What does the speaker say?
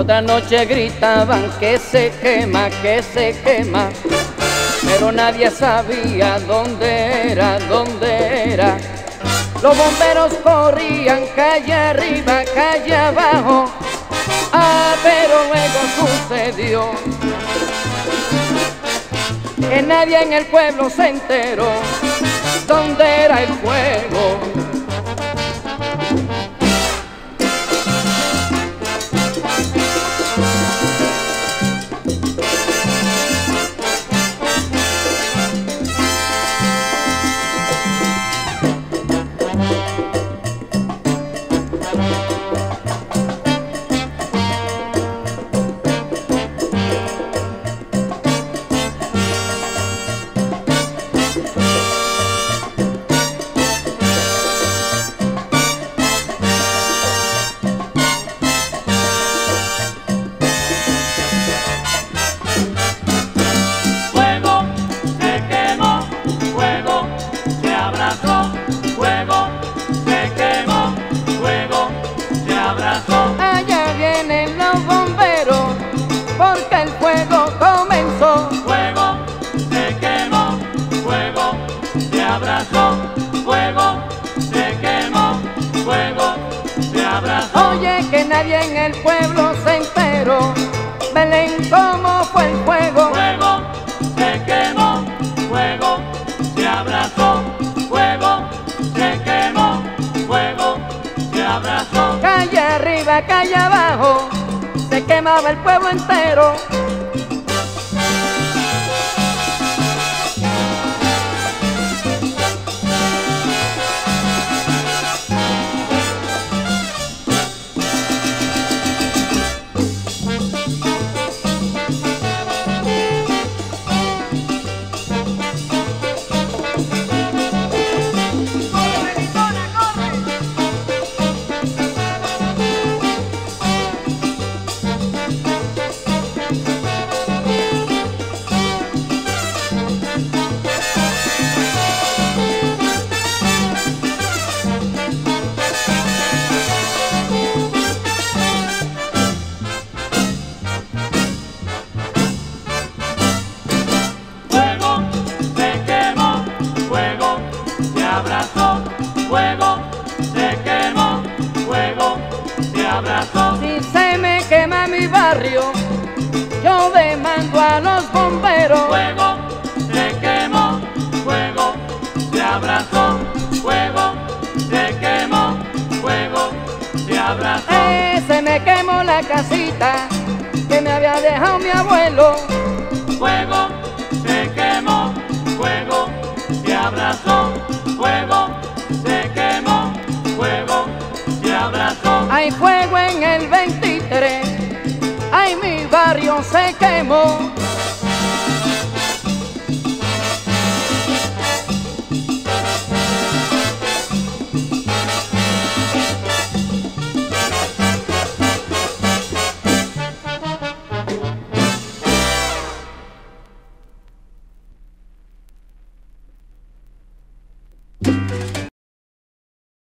Otra noche gritaban que se quema, que se quema, pero nadie sabía dónde era, dónde era. Los bomberos corrían calle arriba, calle abajo, ah, pero luego sucedió que nadie en el pueblo se enteró dónde era el fuego. En el pueblo se enteró. Belén, ¿cómo fue el fuego? Fuego se quemó, fuego se abrazó, fuego se quemó, fuego se abrazó. Calle arriba, calle abajo, se quemaba el pueblo entero. Yo demando a los bomberos. Fuego se quemó, fuego se abrazó, fuego se quemó, fuego se abrazó. Eh, se me quemó la casita que me había dejado mi abuelo. Fuego fuego en